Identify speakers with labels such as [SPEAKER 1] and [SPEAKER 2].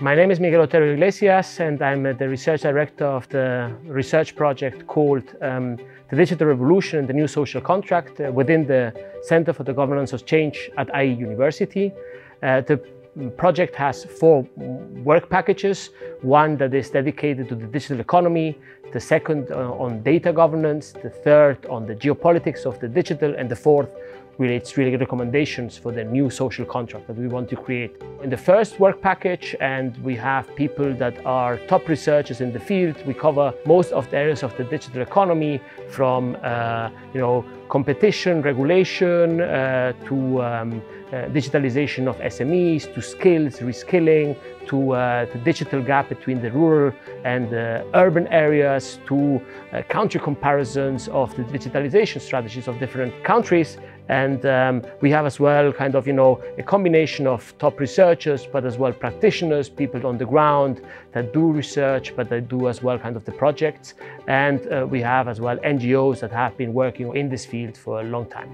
[SPEAKER 1] My name is Miguel Otero Iglesias and I'm the research director of the research project called um, The Digital Revolution and the New Social Contract uh, within the Center for the Governance of Change at IE University. Uh, the project has four work packages, one that is dedicated to the digital economy, the second uh, on data governance, the third on the geopolitics of the digital, and the fourth relates really recommendations for the new social contract that we want to create. In the first work package, and we have people that are top researchers in the field, we cover most of the areas of the digital economy from, uh, you know, competition, regulation, uh, to um, uh, digitalization of SMEs, to skills, reskilling, to uh, the digital gap between the rural and the urban areas, to uh, country comparisons of the digitalization strategies of different countries. And um, we have as well kind of, you know, a combination of top researchers, but as well practitioners, people on the ground that do research, but they do as well kind of the projects. And uh, we have as well NGOs that have been working in this field for a long time.